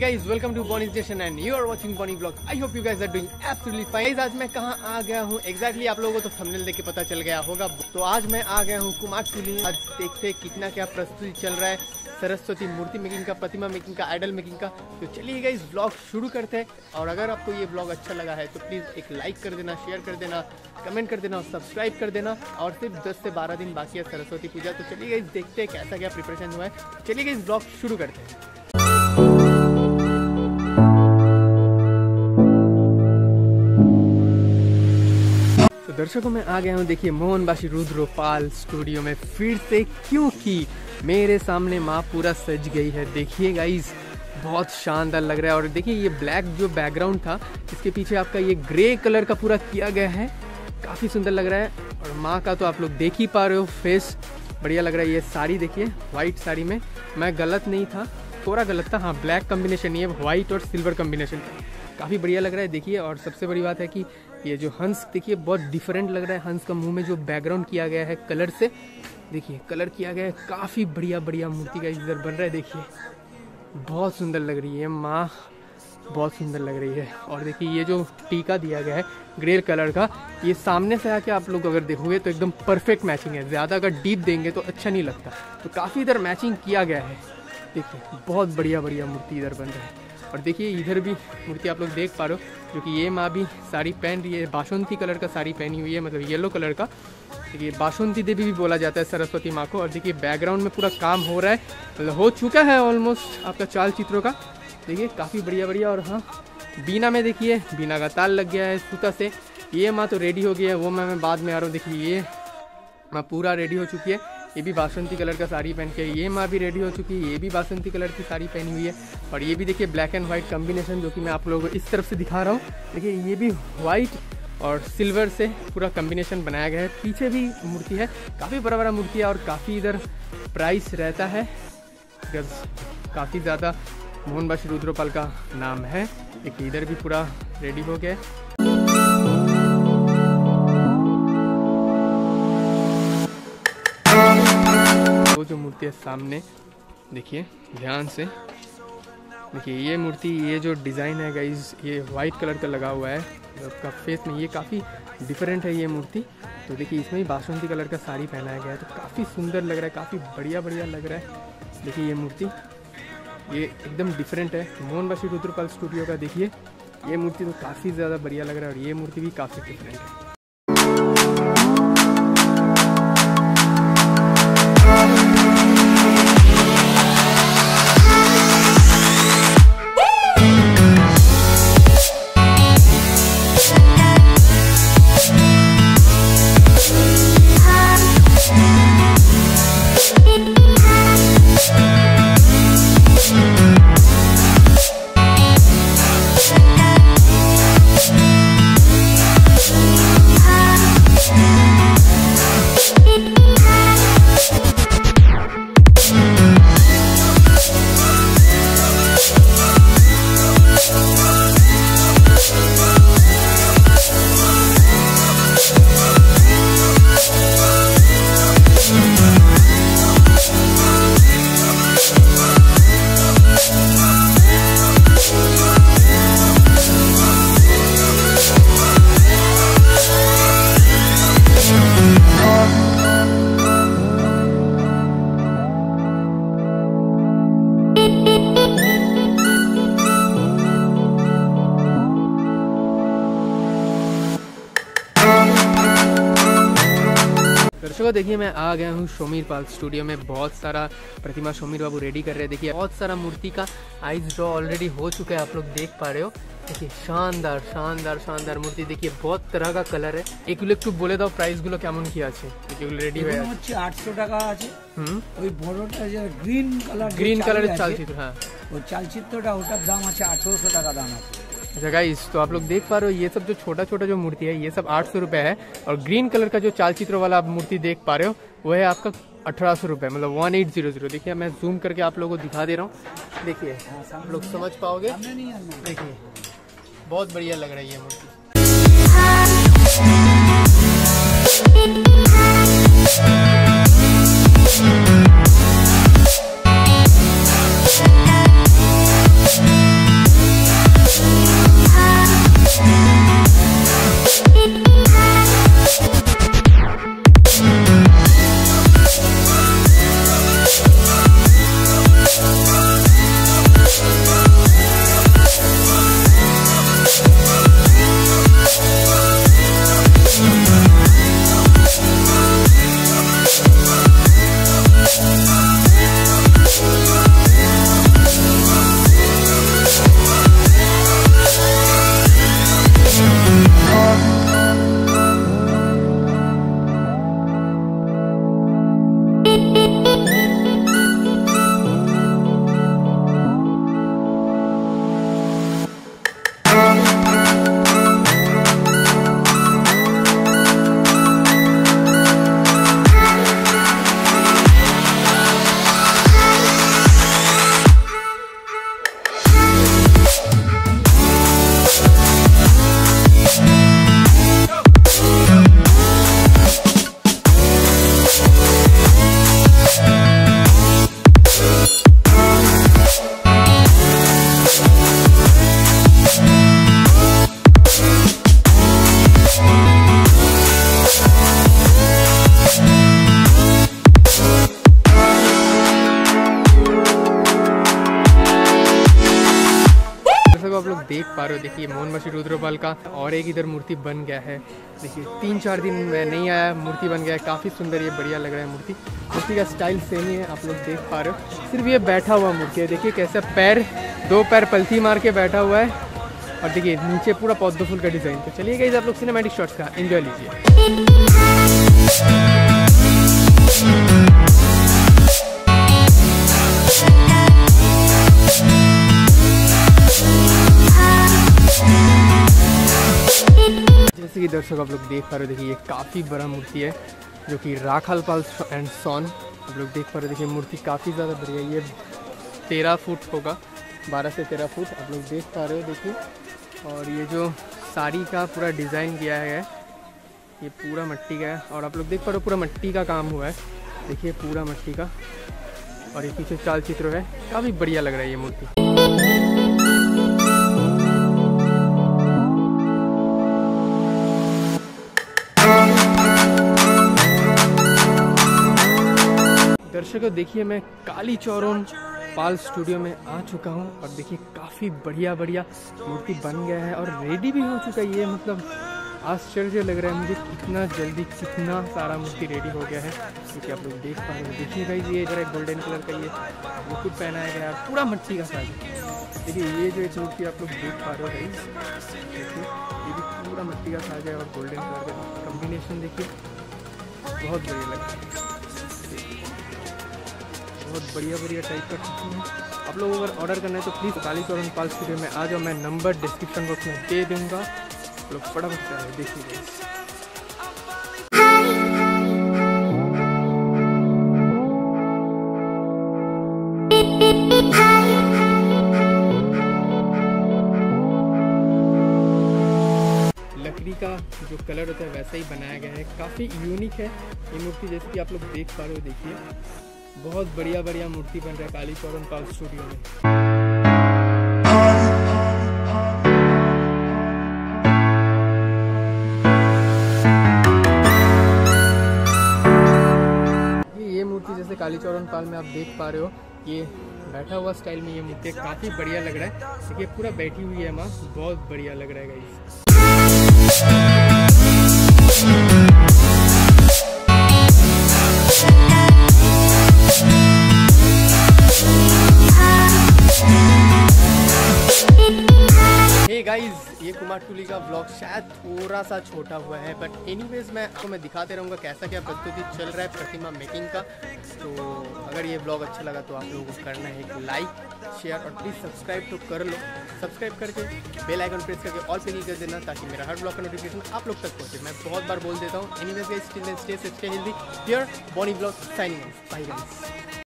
Guys, welcome to Bonnie Station and you are watching Bonnie Vlog. I hope you guys are doing absolutely fine. आज मैं कहाँ आ गया हूँ? Exactly आप लोगों को तो thumbnail देख के पता चल गया होगा। तो आज मैं आ गया हूँ कुमारटुली आज देखते कितना क्या प्रस्तुति चल रहा है। सरस्वती मूर्ति मेकिंग का प्रतिमा मेकिंग का आइडल मेकिंग का। तो चलिए गाइस ब्लॉग शुरू करते हैं। और अगर आपको ये ब्लॉग अच्छा लगा है तो प्लीज़ एक लाइक कर देना शेयर कर देना कमेंट कर देना और सब्सक्राइब कर देना। और सिर्फ़ 10 से 12 दिन बाकी है सरस्वती पूजा। तो चलिए गाइस देखते हैं कैसा क्या प्रिपरेशन हुआ है। चलिए गाइस ब्लॉग शुरू करते हैं। दर्शकों में आ गया हूँ। देखिए, मोहनबाशी रुद्रोपाल स्टूडियो में फिर से, क्योंकि मेरे सामने माँ पूरा सज गई है। देखिए गाइस बहुत शानदार लग रहा है। और देखिए, ये ब्लैक जो बैकग्राउंड था, इसके पीछे आपका ये ग्रे कलर का पूरा किया गया है। काफ़ी सुंदर लग रहा है। और माँ का तो आप लोग देख ही पा रहे हो फेस बढ़िया लग रहा है ये साड़ी, देखिए वाइट साड़ी में। मैं गलत नहीं था, थोड़ा गलत था। हाँ ब्लैक कॉम्बिनेशन ये वाइट और सिल्वर कॉम्बिनेशन काफ़ी बढ़िया लग रहा है, देखिए, और सबसे बड़ी बात है कि ये जो हंस, देखिए, बहुत डिफरेंट लग रहा है हंस का मुँह में, जो बैकग्राउंड किया गया है कलर से। देखिए कलर किया गया है, काफ़ी बढ़िया बढ़िया मूर्ति का इधर बन रहा है, देखिए। बहुत सुंदर लग रही है, माँ, बहुत सुंदर लग रही है। और देखिए, ये जो टीका दिया गया है ग्रे कलर का, ये सामने से आके आप लोग अगर देखोगे तो एकदम परफेक्ट मैचिंग है। ज़्यादा अगर डीप देंगे तो अच्छा नहीं लगता। तो काफ़ी इधर मैचिंग किया गया है। देखिए, बहुत बढ़िया बढ़िया मूर्ति इधर बन रहा है। और देखिए, इधर भी मूर्ति आप लोग देख पा रहे हो, जो कि ये माँ भी साड़ी पहन रही है। बासंती कलर का साड़ी पहनी हुई है मतलब येलो कलर का। देखिए बासंती देवी भी बोला जाता है सरस्वती माँ को। और देखिए, बैकग्राउंड में पूरा काम हो रहा है मतलब हो चुका है ऑलमोस्ट आपका चाल चित्रों का। देखिए, काफ़ी बढ़िया बढ़िया और हाँ बीना में देखिए, बीना का ताल लग गया है सूता से। ये माँ तो रेडी हो गई है, वो मैं मैं बाद में आ रहा हूँ। देखिए, ये माँ पूरा रेडी हो चुकी है। ये भी बासंती कलर का साड़ी पहन के, ये माँ भी रेडी हो चुकी है, ये भी बासंती कलर की साड़ी पहनी हुई है। और ये भी देखिए ब्लैक एंड वाइट कॉम्बिनेशन जो कि मैं आप लोगों को इस तरफ़ से दिखा रहा हूँ। देखिए, ये भी वाइट और सिल्वर से पूरा कॉम्बिनेशन बनाया गया है। पीछे भी मूर्ति है, काफ़ी बड़ा बड़ा मूर्ति है और काफ़ी इधर प्राइस रहता है। काफ़ी ज़्यादा मोहन मोहनबाशी रुद्रोपाल का नाम है, देखिए इधर भी पूरा रेडी हो गया वो जो मूर्ति है सामने, देखिए, ध्यान से। देखिए, ये मूर्ति, ये जो डिज़ाइन है गाइज़ ये वाइट कलर का लगा हुआ है। आपका फेस में ये काफ़ी डिफरेंट है ये मूर्ति। तो देखिए, इसमें भी बासंती कलर का साड़ी पहनाया गया है। तो काफ़ी सुंदर लग रहा है, काफ़ी बढ़िया बढ़िया लग रहा है। देखिए, ये मूर्ति, ये एकदम डिफरेंट है। मोहनबाशी रुद्रपाल स्टूडियो का देखिए, ये मूर्ति तो काफ़ी ज़्यादा बढ़िया लग रहा है और ये मूर्ति भी काफ़ी डिफरेंट है। दर्शकों देखिए मैं आ गया हूँ शोमीर पाल स्टूडियो में बहुत सारा प्रतिमा शोमीर बाबू रेडी कर रहे हैं देखिए बहुत सारा मूर्ति का आइज ड्रॉ ऑलरेडी हो चुका है आप लोग देख पा रहे हो देखिए शानदार शानदार শানদার মূর্তি देखिए बहुत तरह का कलर है এগুলো একটু বলে দাও প্রাইস গুলো কেমন কি আছে যেগুলো রেডি হয়ে আছে হচ্ছে আটশো টাকা আছে হুম ওই বড়টা যে গ্রিন কালার গ্রিন কালারের চালচিত্র হ্যাঁ ওই চালচিত্রটা ওটার দাম আছে আঠেরোশো টাকা দাম আছে अच्छा गाइस तो आप लोग देख पा रहे हो, ये सब जो छोटा छोटा जो मूर्ति है, ये सब आठ सौ रुपये है। और ग्रीन कलर का जो चाल चित्र वाला आप मूर्ति देख पा रहे हो, वो है आपका अठारह सौ रुपये मतलब वन एट ज़ीरो ज़ीरो देखिए, मैं जूम करके आप लोगों को दिखा दे रहा हूँ। देखिए, आप लोग समझ पाओगे? देखिए, बहुत बढ़िया लग रही है मूर्ति। का और एक इधर मूर्ति बन गया है। देखिए तीन चार दिन में नहीं आया, मूर्ति बन गया है। काफ़ी सुंदर, ये बढ़िया लग रहा है मूर्ति। मूर्ति का स्टाइल सेम ही है, आप लोग देख पा रहे हो। सिर्फ़ ये बैठा हुआ मूर्ति है। देखिए कैसा पैर, दो पैर पलथी मार के बैठा हुआ है। और देखिए, नीचे पूरा पौधो फूल का डिज़ाइन। तो चलिए गई आप लोग सिनेमेटिक शॉट्स का इन्जॉय लीजिए। कि आप लोग देख पा रहे हो, देखिए, ये काफ़ी बड़ा मूर्ति है, जो कि राखाल पाल एंड सोन आप लोग देख पा रहे हो, देखिए, मूर्ति काफ़ी ज़्यादा बढ़िया ये तेरह फुट होगा, बारह से तेरह फुट आप लोग देख पा रहे हो, देखिए। और ये जो साड़ी का पूरा डिज़ाइन किया है, ये पूरा मिट्टी का है। और आप लोग देख पा रहे हो, पूरा मिट्टी का काम हुआ है। देखिए, पूरा मिट्टी का। और ये पीछे चाल चित्र है। काफ़ी बढ़िया लग रहा है ये मूर्ति। दर्शकों देखिए, मैं काली चौरोन पाल स्टूडियो में आ चुका हूँ और देखिए, काफ़ी बढ़िया बढ़िया मूर्ति बन गया है और रेडी भी हो चुका है। ये मतलब आश्चर्य लग रहा है मुझे कितना जल्दी कितना सारा मूर्ति रेडी हो गया है। क्योंकि आप लोग देख पा रहे हो देखिए भाई ये जरा गोल्डन कलर का ये मुकुट पहनाया गया है, पूरा मट्टी का साज। देखिए, ये जो एक मूर्ति आप लोग देख पा रहे हो भाई देखिए, ये भी पूरा मट्टी का साज है और गोल्डन कलर का कॉम्बिनेशन देखिए, बहुत बढ़िया लग रहा है। बहुत बढ़िया बढ़िया टाइप का टिफ़िन है। आप लोग अगर ऑर्डर करना है तो प्लीज़ काली चौरन पाल स्टूडियो में आ जाओ मैं नंबर डिस्क्रिप्शन बॉक्स में दे दूँगा। आप लोग फटाफट से देखिए। लकड़ी का जो कलर होता है वैसा ही बनाया गया है। काफ़ी यूनिक है। ये मूर्ति जैसे कि आप लोग देख पा रहे हो, देखिए। बहुत बढ़िया बढ़िया मूर्ति बन रहा है काली चौरन पाल स्टूडियो में। ये ये जैसे काली चौरन पाल में आप देख पा रहे हो, ये बैठा हुआ स्टाइल में ये मूर्ति काफ़ी बढ़िया लग रहा है। देखिए, पूरा बैठी हुई है माँ, बहुत बढ़िया लग रहा है ब्लॉग शायद थोड़ा सा छोटा हुआ है बट एनीवेज मैं आपको मैं दिखाते रहूँगा कैसा क्या प्रस्तुति चल रहा है प्रतिमा मेकिंग का। तो अगर ये ब्लॉग अच्छा लगा तो आप लोगों को करना है एक लाइक शेयर और प्लीज़ सब्सक्राइब तो कर लो। सब्सक्राइब करके बेल आइकन प्रेस करके ऑल पे क्लिक कर देना ताकि मेरा हर ब्लॉग का नोटिफिकेशन आप लोग तक पहुँचे। मैं बहुत बार बोल देता हूँ। Anyways stay stay healthy here Bonnie blog signing